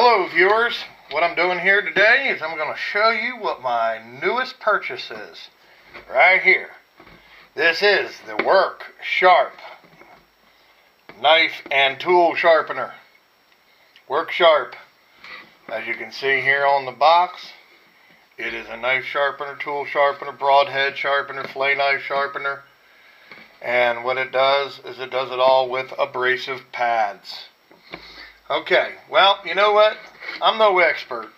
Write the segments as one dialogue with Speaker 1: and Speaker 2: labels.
Speaker 1: Hello viewers, what I'm doing here today is I'm going to show you what my newest purchase is. Right here. This is the Work Sharp knife and tool sharpener. Work Sharp. As you can see here on the box, it is a knife sharpener, tool sharpener, broadhead sharpener, fillet knife sharpener. And what it does is it does it all with abrasive pads. Okay, well, you know what? I'm no expert,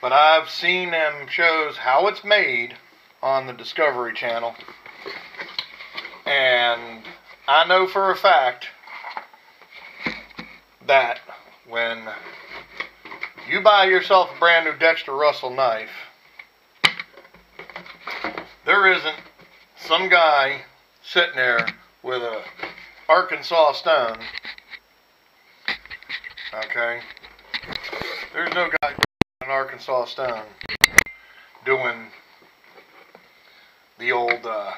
Speaker 1: but I've seen them shows how it's made on the Discovery Channel. And I know for a fact that when you buy yourself a brand new Dexter Russell knife, there isn't some guy sitting there with a Arkansas stone Okay? There's no guy in Arkansas Stone doing the old, uh,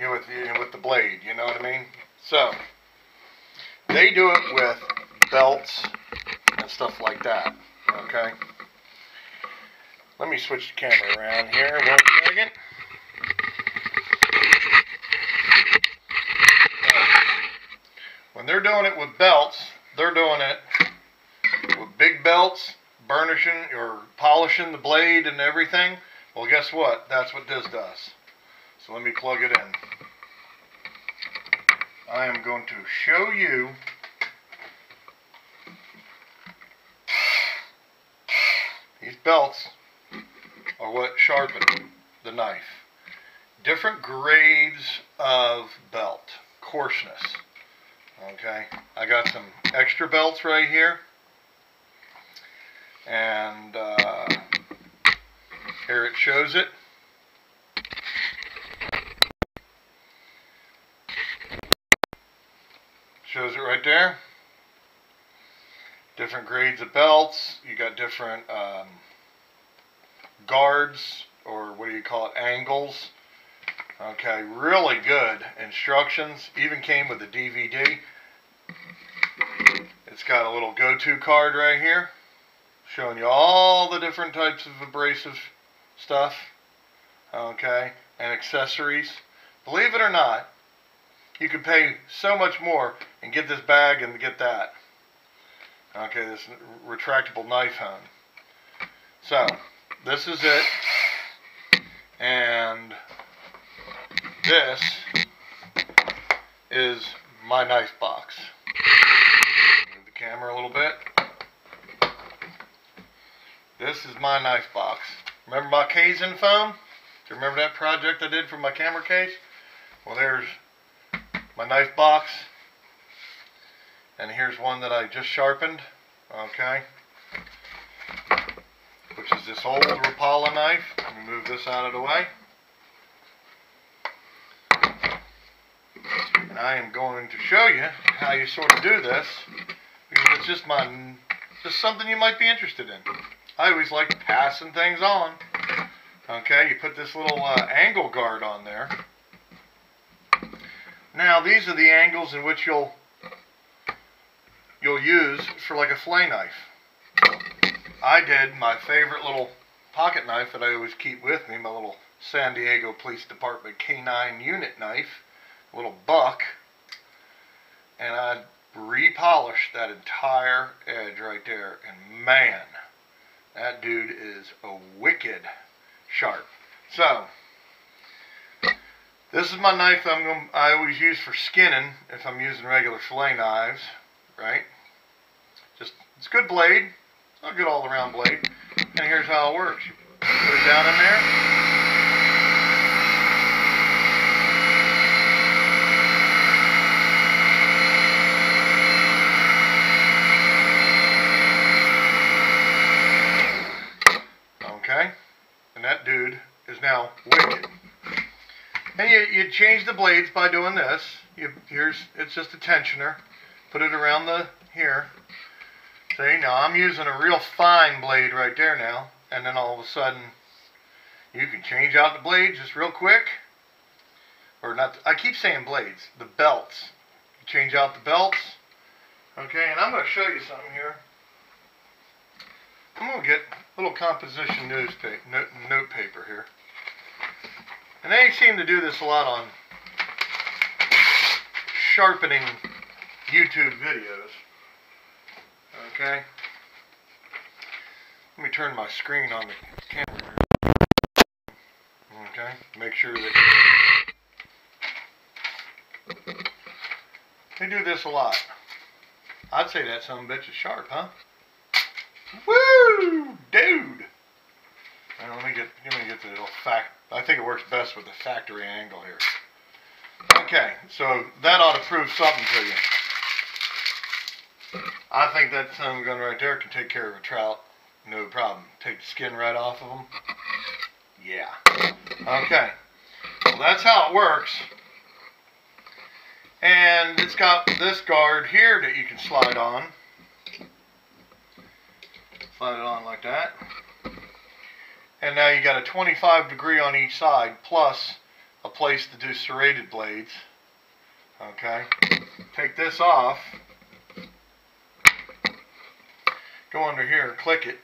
Speaker 1: you know, with the, with the blade, you know what I mean? So, they do it with belts and stuff like that, okay? Let me switch the camera around here one second. When they're doing it with belts, they're doing it with big belts, burnishing or polishing the blade and everything. Well, guess what? That's what this does. So let me plug it in. I am going to show you these belts are what sharpen the knife. Different grades of belt, coarseness. Okay, I got some extra belts right here. And uh, here it shows it. Shows it right there. Different grades of belts. You got different um, guards, or what do you call it, angles. Okay, really good instructions. Even came with a DVD. It's got a little go-to card right here showing you all the different types of abrasive stuff, okay, and accessories. Believe it or not, you could pay so much more and get this bag and get that. Okay, this retractable knife hone. So, this is it. And this is my knife box Move the camera a little bit. This is my knife box. Remember my Kaizen foam? Do you remember that project I did for my camera case? Well, there's my knife box. And here's one that I just sharpened. Okay. Which is this old Rapala knife. Let me move this out of the way. I am going to show you how you sort of do this because it's just my just something you might be interested in. I always like passing things on. Okay, you put this little uh, angle guard on there. Now these are the angles in which you'll you'll use for like a fillet knife. I did my favorite little pocket knife that I always keep with me, my little San Diego Police Department K9 unit knife, little buck, and I repolished that entire edge right there. And man, that dude is a wicked sharp. So, this is my knife I'm going I always use for skinning if I'm using regular fillet knives, right? Just, it's a good blade, a good all around blade. And here's how it works. Put it down in there. dude is now wicked. And you, you change the blades by doing this. You, here's It's just a tensioner. Put it around the here. See, now I'm using a real fine blade right there now. And then all of a sudden, you can change out the blades just real quick. Or not, I keep saying blades, the belts. Change out the belts, Okay, and I'm going to show you something here. I'm going to get a little composition newspaper, here. And they seem to do this a lot on sharpening YouTube videos. Okay. Let me turn my screen on the camera. Okay. Make sure that they do this a lot. I'd say that some bitch is sharp, huh? Woo, dude. Let me get let me get the little fact. I think it works best with the factory angle here. Okay, so that ought to prove something to you. I think that son gun right there can take care of a trout, no problem. Take the skin right off of them. Yeah. Okay. Well, that's how it works. And it's got this guard here that you can slide on. Slide it on like that. And now you got a 25 degree on each side plus a place to do serrated blades. Okay. Take this off. Go under here, and click it.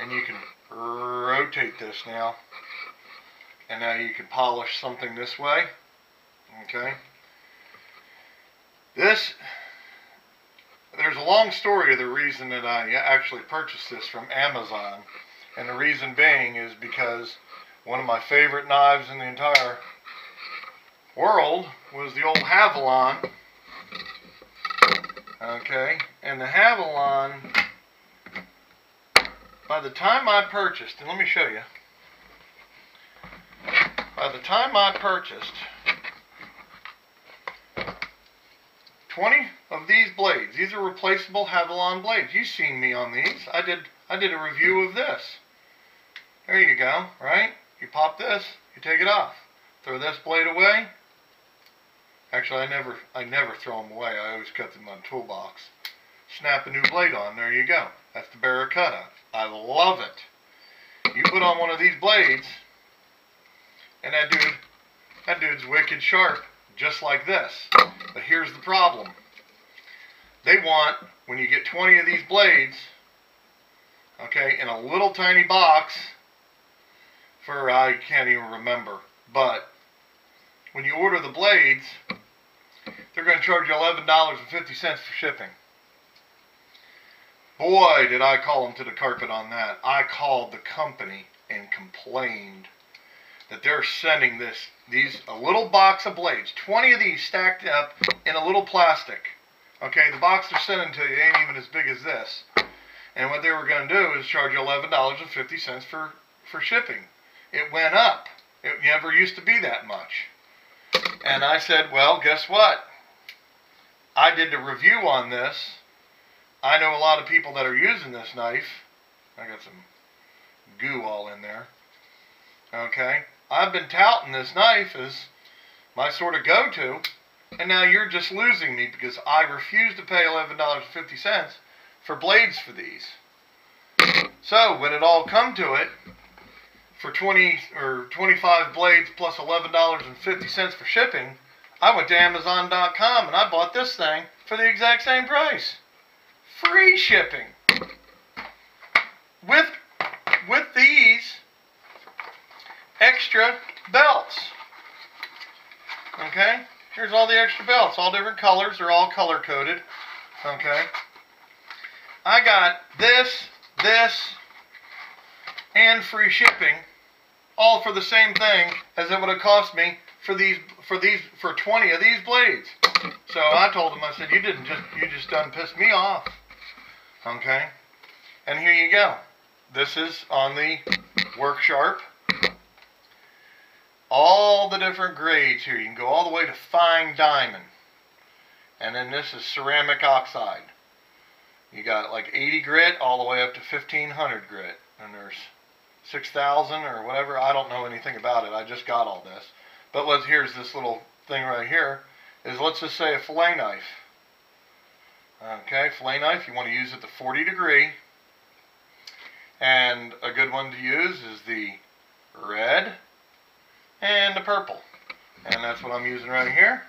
Speaker 1: And you can rotate this now. And now you can polish something this way. Okay. This, there's a long story of the reason that I actually purchased this from Amazon. And the reason being is because one of my favorite knives in the entire world was the old Havalon. Okay, and the Havalon, by the time I purchased, and let me show you, by the time I purchased 20 of these blades, these are replaceable Havalon blades. You've seen me on these. I did I did a review of this. There you go, right? You pop this, you take it off. Throw this blade away. Actually, I never, I never throw them away. I always cut them in my toolbox. Snap a new blade on. There you go. That's the Baracuta. I love it. You put on one of these blades, and that dude, that dude's wicked sharp, just like this. But here's the problem. They want, when you get 20 of these blades, okay, in a little tiny box, for I can't even remember. But when you order the blades, they're going to charge you $11.50 for shipping. Boy, did I call them to the carpet on that. I called the company and complained that they're sending this these a little box of blades, 20 of these stacked up in a little plastic. Okay, the box they're sending to you ain't even as big as this. And what they were going to do is charge you $11.50 for for shipping it went up. It never used to be that much. And I said, well, guess what? I did the review on this. I know a lot of people that are using this knife. I got some goo all in there. Okay. I've been touting this knife as my sort of go-to. And now you're just losing me because I refuse to pay $11.50 for blades for these. So when it all come to it, for 20 or 25 blades plus $11.50 for shipping, I went to Amazon.com and I bought this thing for the exact same price. Free shipping. With, with these extra belts. Okay? Here's all the extra belts, all different colors. They're all color coded. Okay? I got this, this, and free shipping all for the same thing as it would have cost me for these for these for 20 of these blades. So I told him, I said, you didn't just you just done pissed me off. Okay? And here you go. This is on the Work Sharp. All the different grades here. You can go all the way to fine diamond. And then this is ceramic oxide. You got like 80 grit all the way up to 1500 grit. And there's 6,000 or whatever. I don't know anything about it. I just got all this. But let's, here's this little thing right here. Is let's just say a fillet knife. Okay, fillet knife, you want to use it to 40 degree. And a good one to use is the red and the purple. And that's what I'm using right here.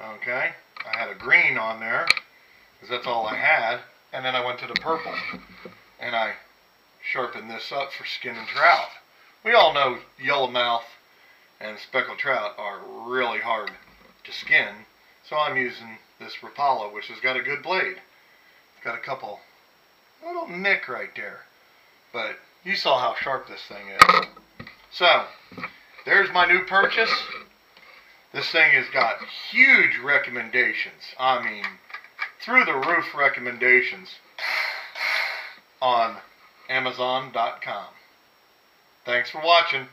Speaker 1: Okay. I had a green on there because that's all I had, and then I went to the purple, and I sharpened this up for skin and trout. We all know yellowmouth and speckled trout are really hard to skin, so I'm using this Rapala, which has got a good blade. Got a couple little nick right there, but you saw how sharp this thing is. So, there's my new purchase. This thing has got huge recommendations. I mean, through the roof recommendations on Amazon.com. Thanks for watching.